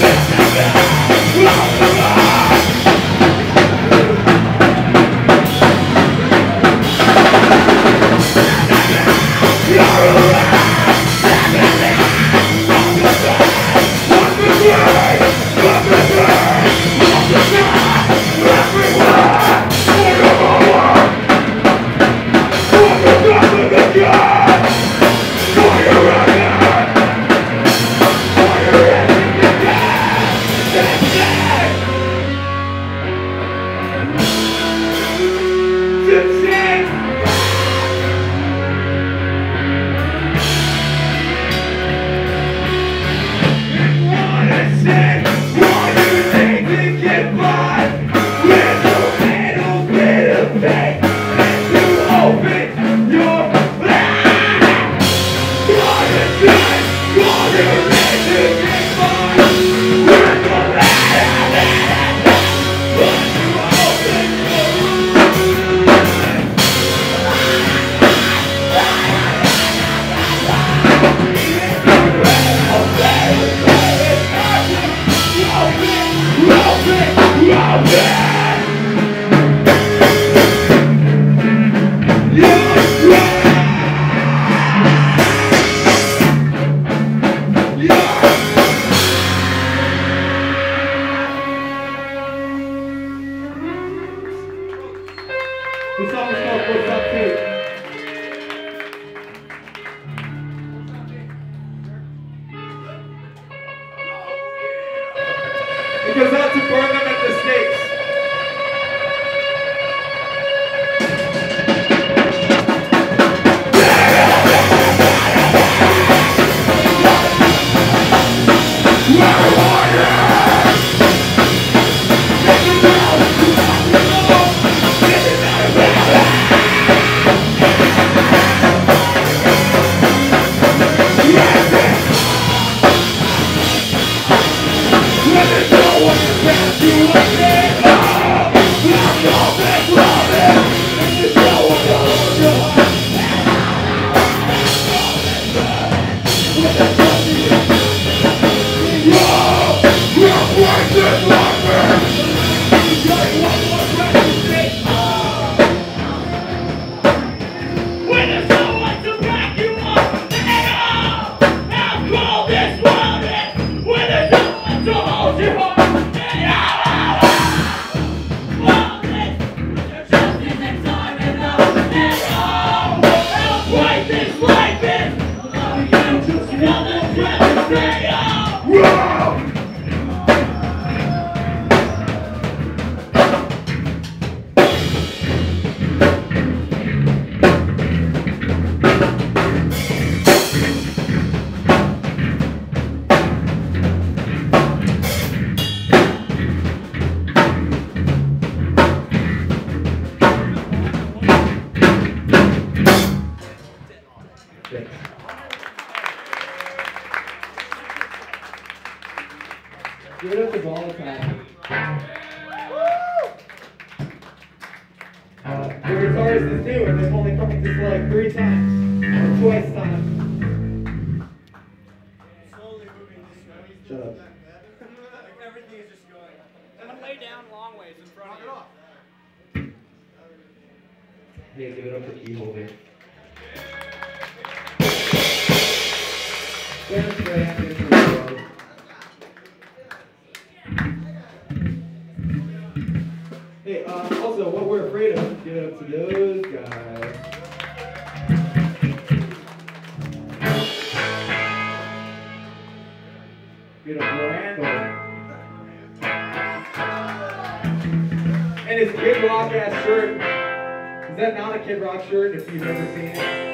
The The guitarist is new and they've only come to like three times. Or twice time. slowly moving this way. Shut up. Like everything is just going. And then lay down long ways in front of you. Yeah, give it up for key holder. Up to those guys. Give it up. And his Kid Rock ass shirt. Is that not a Kid Rock shirt if you've ever seen it?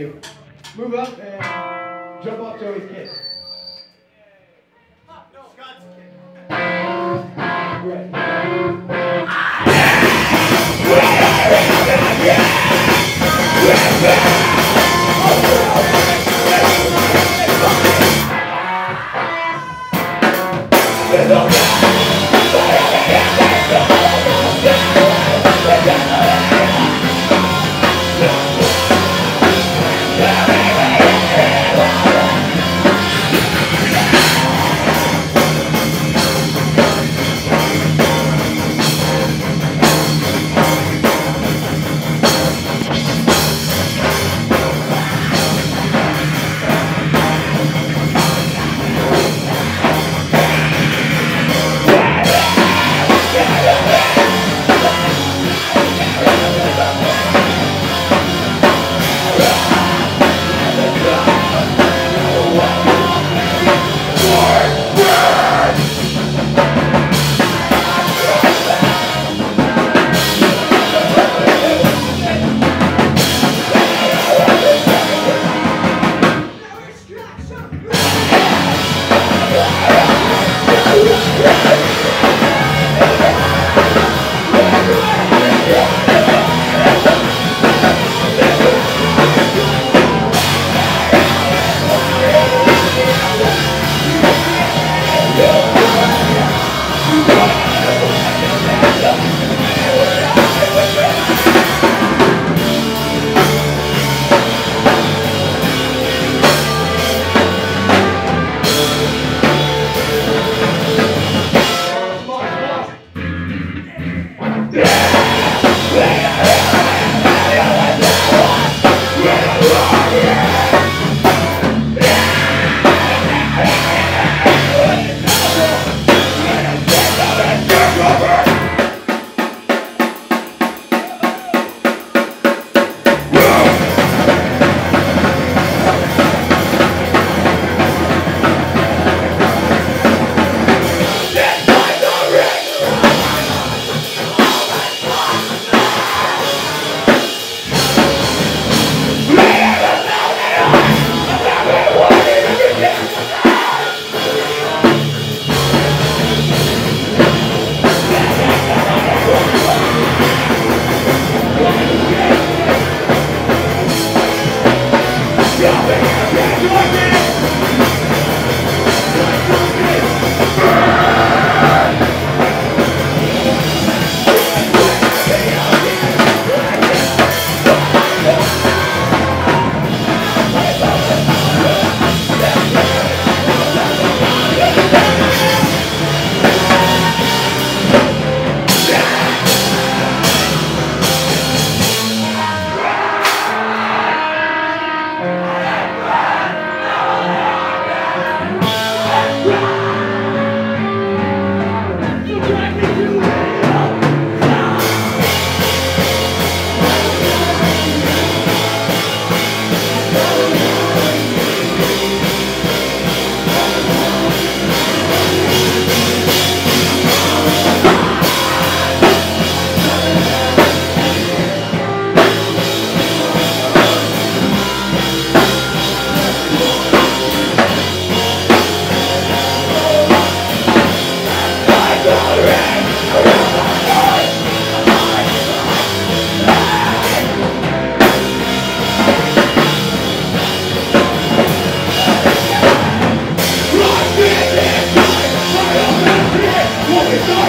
Move up and jump off Joey's kid. Right.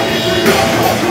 Let's!